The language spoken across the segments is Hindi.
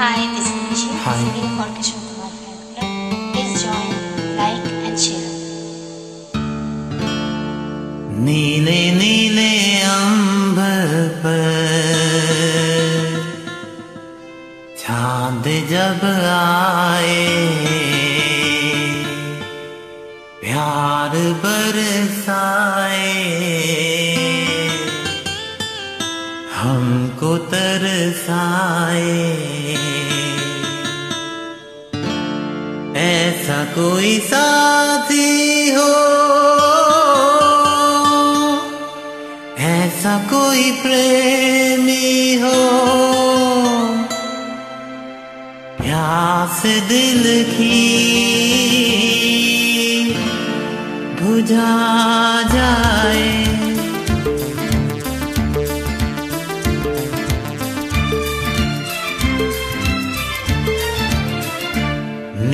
Hi, this is Nishi Hi. singing for Kishore Kumar Fan Club. Please join, like and share. नीले नीले अंबर पर चाँद जब आए प्यार बरसाए हमको तरसाए ऐसा कोई साथी हो। ऐसा कोई प्रेमी हो। प्यास दिल की बुझा जाए।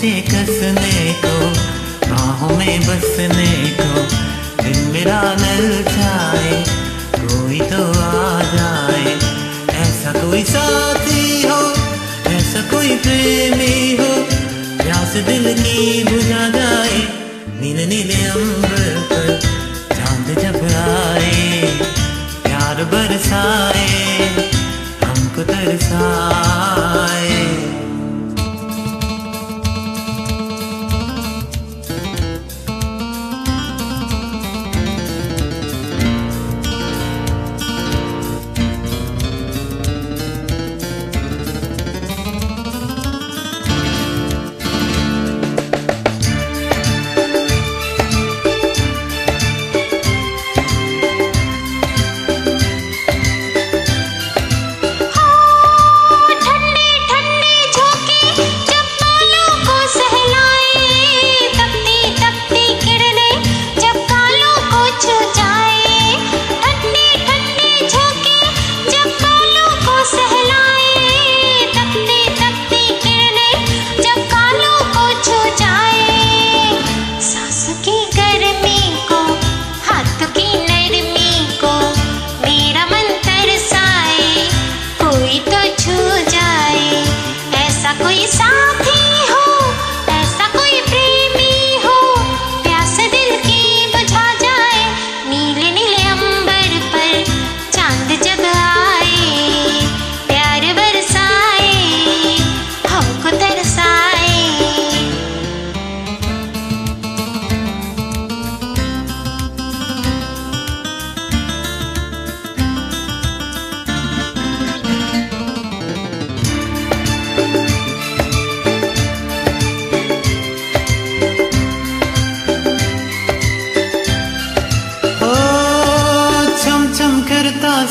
से कसने को बाहों में बसने को, दिल मेरा नल जाए, कोई तो आ जाए। ऐसा कोई साथी हो, ऐसा कोई प्रेमी हो, प्यास दिल की बुझा जाए, नीले नीले अंबर पर चाँद जब आए, प्यार बरसाए, हमको तरसाए।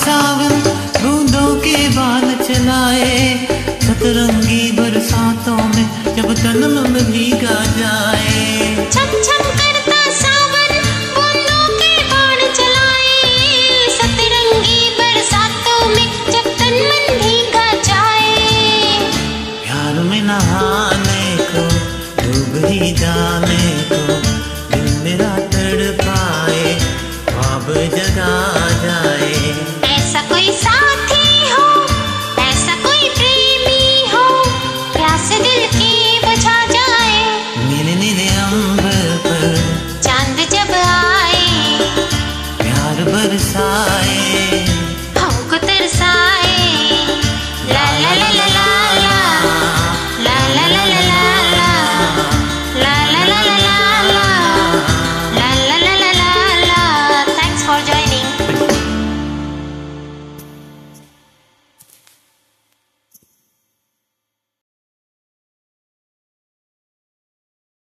सावन बूंदों के बाल चलाए में जन्म जाए। छम करता सावन के बाण चलाए सतरंगी बरसातों में जब तन मन जाए। प्यार में नहाने को डूब ही जाने को दिन मेरा तड़ पाए ख्वाब जगा जाए। ऐसा कोई सा